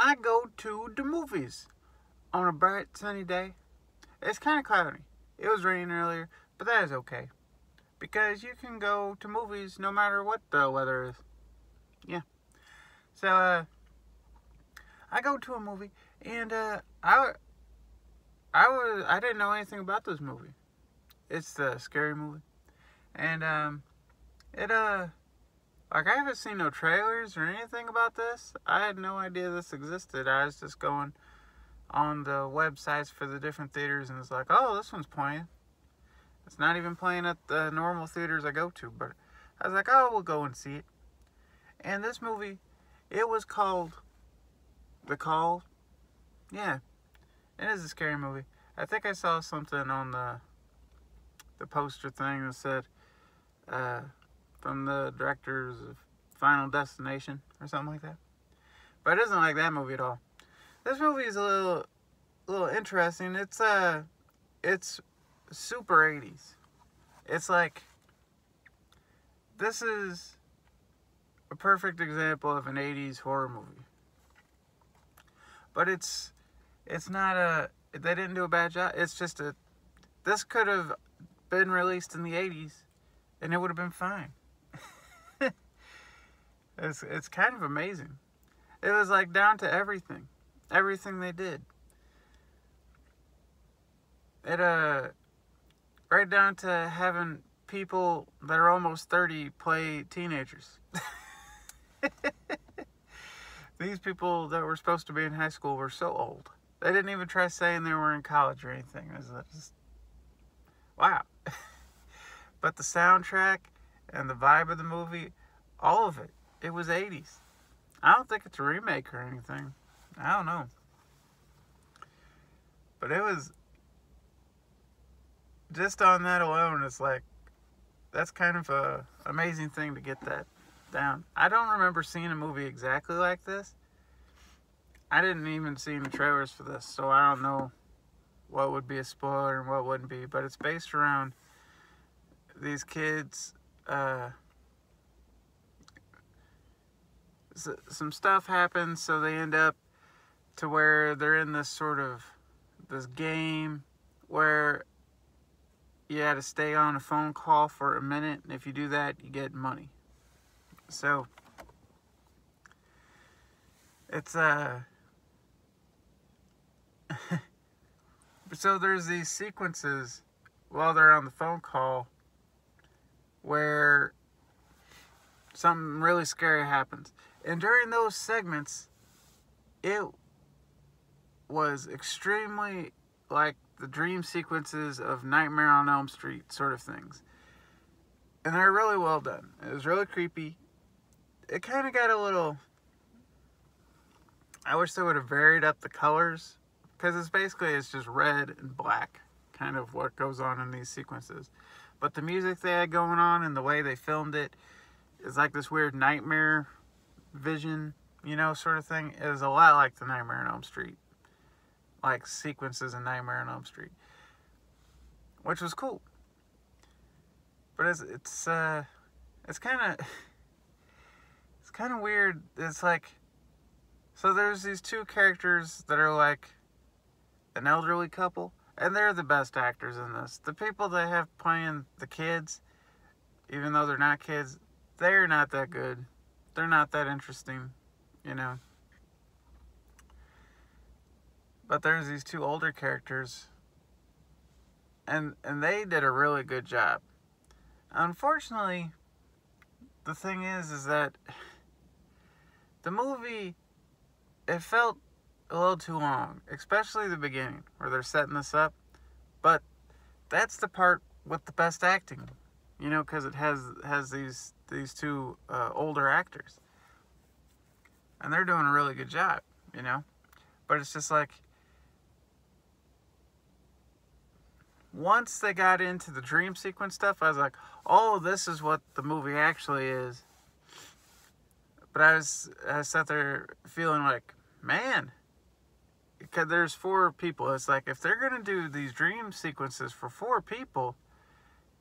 I go to the movies on a bright sunny day. It's kind of cloudy. It was raining earlier, but that is okay. Because you can go to movies no matter what the weather is. Yeah. So, uh, I go to a movie and, uh, I, I was, I didn't know anything about this movie. It's the scary movie. And, um, it, uh, like I haven't seen no trailers or anything about this. I had no idea this existed. I was just going on the websites for the different theaters and it's like, oh, this one's playing. It's not even playing at the normal theaters I go to, but I was like, oh, we'll go and see it. And this movie, it was called The Call. Yeah, it is a scary movie. I think I saw something on the the poster thing that said uh, from the directors of Final Destination or something like that. But it isn't like that movie at all. This movie is a little, a little interesting. It's uh, it's super 80s. It's like this is a perfect example of an 80s horror movie. But it's it's not a they didn't do a bad job. It's just a this could have been released in the 80s and it would have been fine. It's it's kind of amazing. It was like down to everything. Everything they did. It uh right down to having people that are almost 30 play teenagers. These people that were supposed to be in high school were so old. They didn't even try saying they were in college or anything. It was just, wow. but the soundtrack and the vibe of the movie, all of it, it was 80s. I don't think it's a remake or anything. I don't know. But it was just on that alone, it's like that's kind of a amazing thing to get that down. I don't remember seeing a movie exactly like this. I didn't even see any trailers for this, so I don't know what would be a spoiler and what wouldn't be. But it's based around these kids. Uh, some stuff happens, so they end up to where they're in this sort of this game where you had to stay on a phone call for a minute, and if you do that, you get money. So it's uh so there's these sequences while they're on the phone call where something really scary happens. And during those segments, it was extremely like the dream sequences of Nightmare on Elm Street sort of things. And they're really well done. It was really creepy. It kind of got a little. I wish they would have varied up the colors because it's basically it's just red and black, kind of what goes on in these sequences. But the music they had going on and the way they filmed it is like this weird nightmare vision, you know, sort of thing. is a lot like the Nightmare on Elm Street like sequences in Nightmare on Elm Street, which was cool. But it's it's uh, it's kind of it's kind of weird. It's like so there's these two characters that are like an elderly couple, and they're the best actors in this. The people they have playing the kids, even though they're not kids, they're not that good. They're not that interesting, you know. But there's these two older characters and and they did a really good job. Unfortunately, the thing is is that the movie it felt a little too long, especially the beginning where they're setting this up. But that's the part with the best acting, you know, because it has has these these two uh, older actors, and they're doing a really good job, you know. But it's just like once they got into the dream sequence stuff, I was like, oh, this is what the movie actually is. But I was, I sat there feeling like, man, because there's four people. It's like, if they're going to do these dream sequences for four people,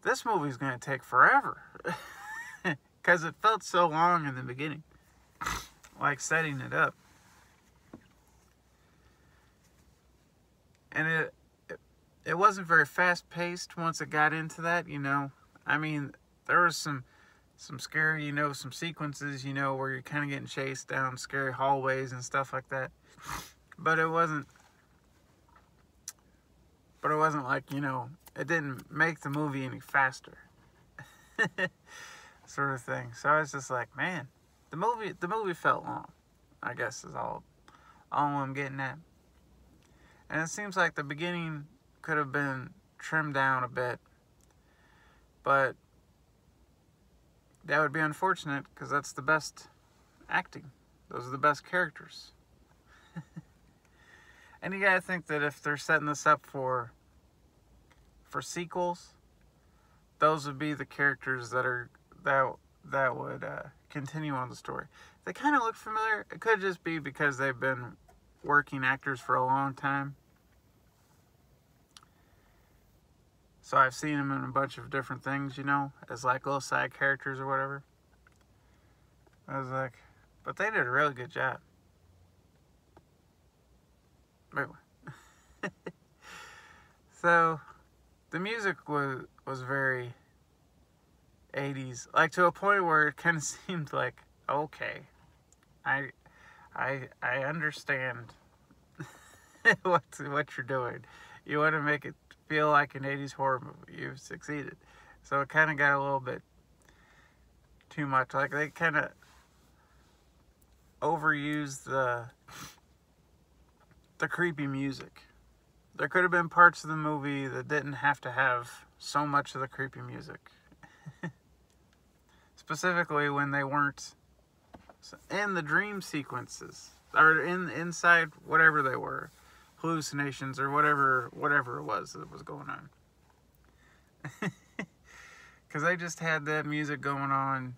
this movie's going to take forever. Because it felt so long in the beginning, like setting it up. and it, it it wasn't very fast paced once it got into that. You know, I mean, there was some some scary, you know, some sequences, you know, where you're kind of getting chased down scary hallways and stuff like that. But it wasn't. But it wasn't like you know, it didn't make the movie any faster. sort of thing. So I was just like, man, the movie the movie felt long. I guess is all all I'm getting at. And it seems like the beginning could have been trimmed down a bit. But that would be unfortunate because that's the best acting. Those are the best characters. and you gotta think that if they're setting this up for for sequels, those would be the characters that are that that would uh, continue on the story. They kind of look familiar. It could just be because they've been working actors for a long time. So I've seen them in a bunch of different things, you know, as like little side characters or whatever. I was like, but they did a really good job. Anyway. so the music was was very 80s like to a point where it kind of seemed like okay i i i understand what what you're doing. You want to make it feel like an 80s horror movie. You've succeeded. So it kind of got a little bit too much. Like they kind of overused the the creepy music there could have been parts of the movie that didn't have to have so much of the creepy music. Specifically when they weren't in the dream sequences or in inside whatever they were hallucinations or whatever whatever it was that was going on. Because they just had that music going on.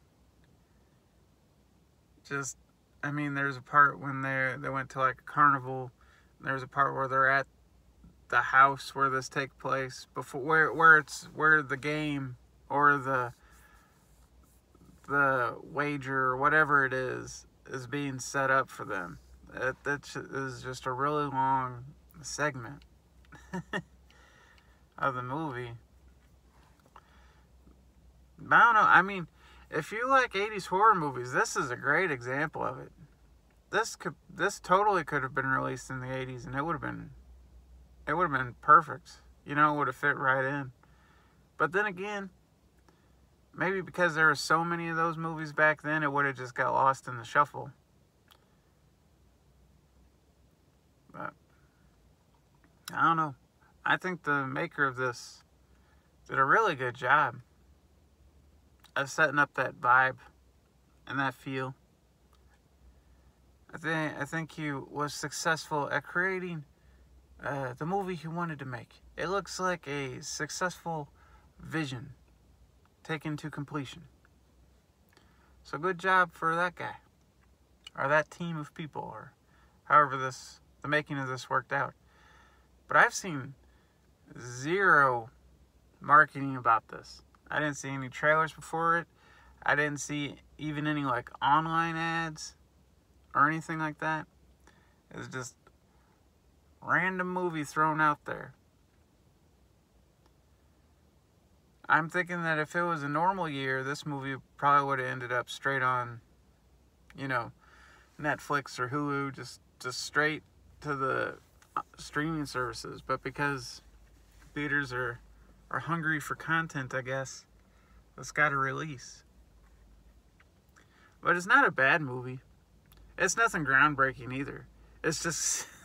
Just i mean there's a part when they they went to like a carnival. There's a part where they're at the house where this take place before where where it's where the game or the the wager or whatever it is is being set up for them. That that is just a really long segment of the movie. I don't know. I mean, if you like '80s horror movies, this is a great example of it. This could this totally could have been released in the '80s, and it would have been it would have been perfect. You know, it would have fit right in. But then again, Maybe because there were so many of those movies back then, it would have just got lost in the shuffle. But I don't know. I think the maker of this did a really good job of setting up that vibe and that feel. I think I think he was successful at creating uh, the movie he wanted to make. It looks like a successful vision taken to completion. So good job for that guy. Or that team of people or however this the making of this worked out. But I've seen zero marketing about this. I didn't see any trailers before it. I didn't see even any like online ads or anything like that. It was just random movie thrown out there. I'm thinking that if it was a normal year, this movie probably would have ended up straight on, you know, Netflix or Hulu, just just straight to the uh, streaming services. But because theaters are are hungry for content, I guess it's got to release. But it's not a bad movie. It's nothing groundbreaking either. It's just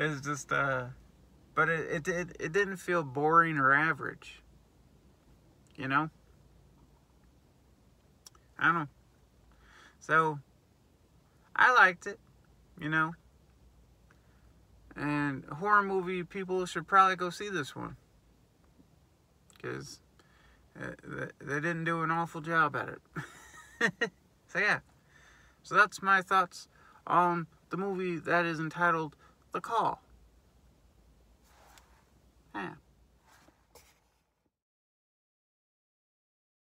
it's just uh but it, it it it didn't feel boring or average you know? I don't know. So, I liked it, you know? And horror movie people should probably go see this one. Because uh, they didn't do an awful job at it. so, yeah. So, that's my thoughts on the movie that is entitled The Call. Yeah.